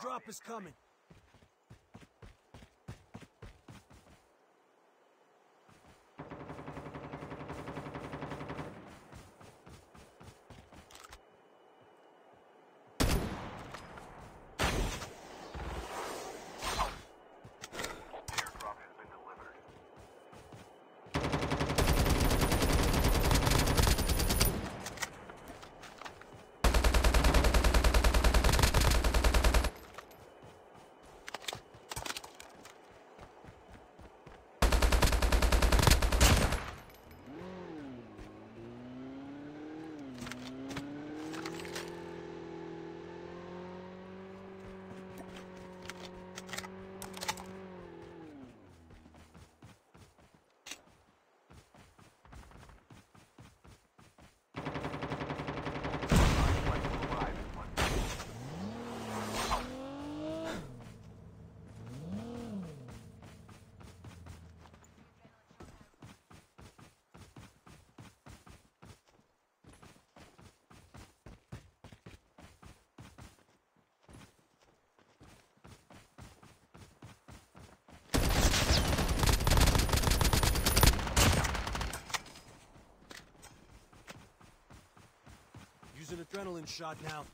Airdrop is coming. an adrenaline shot now.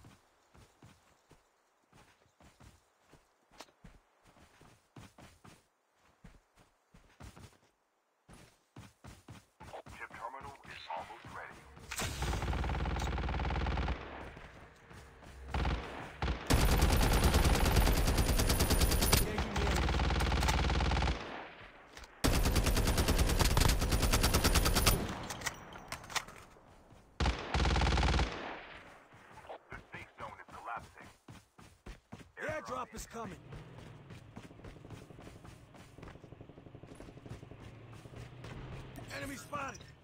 Enemy spotted.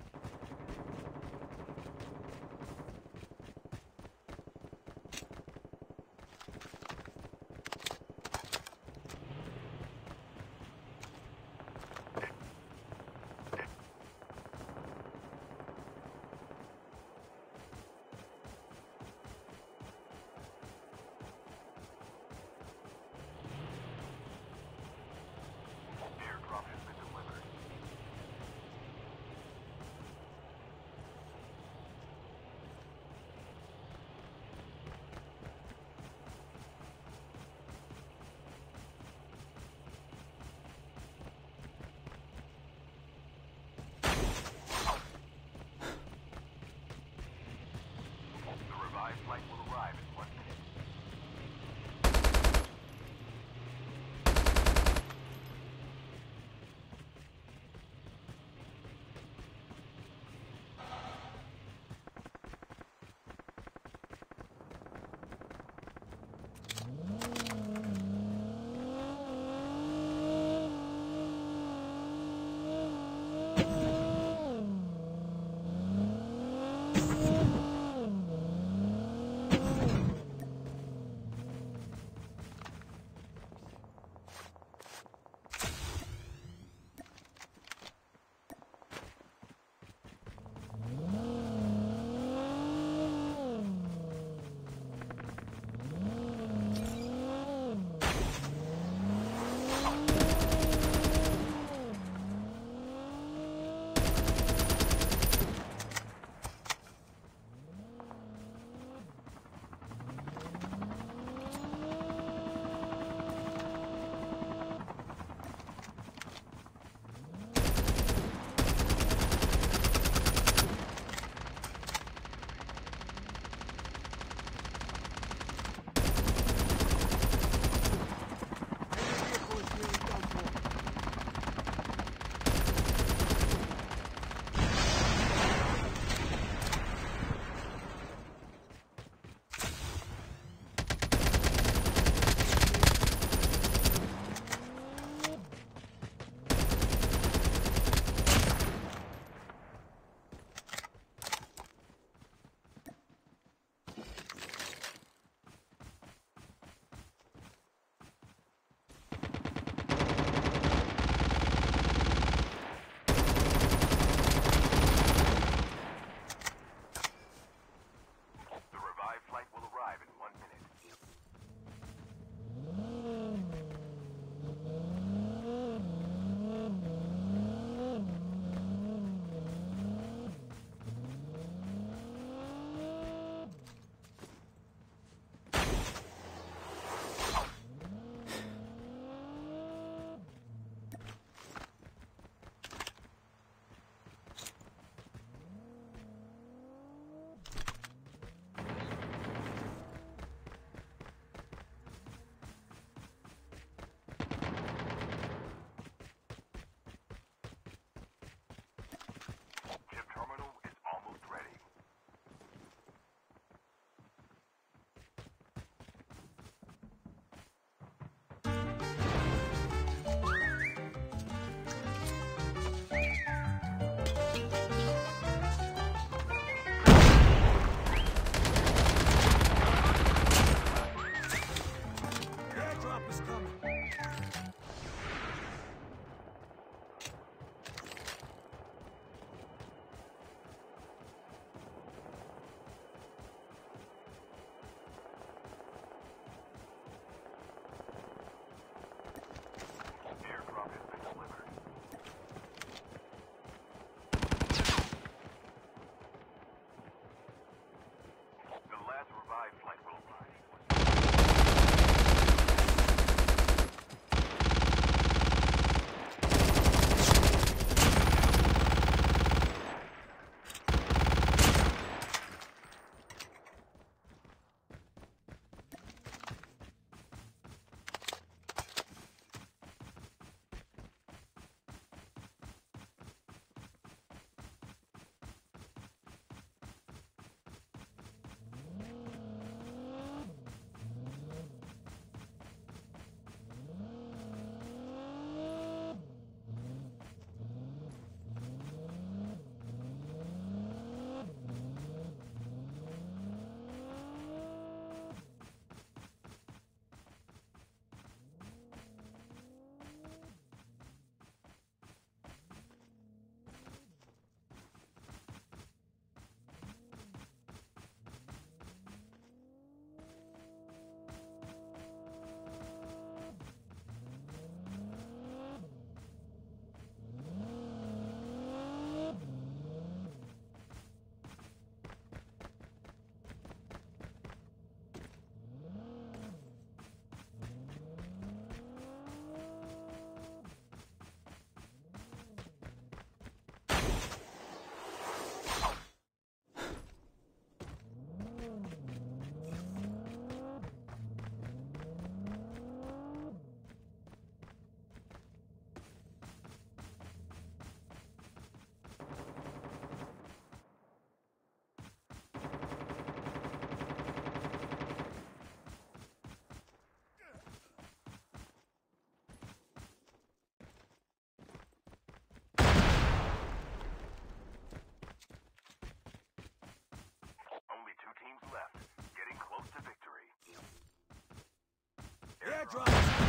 Airdrop is coming.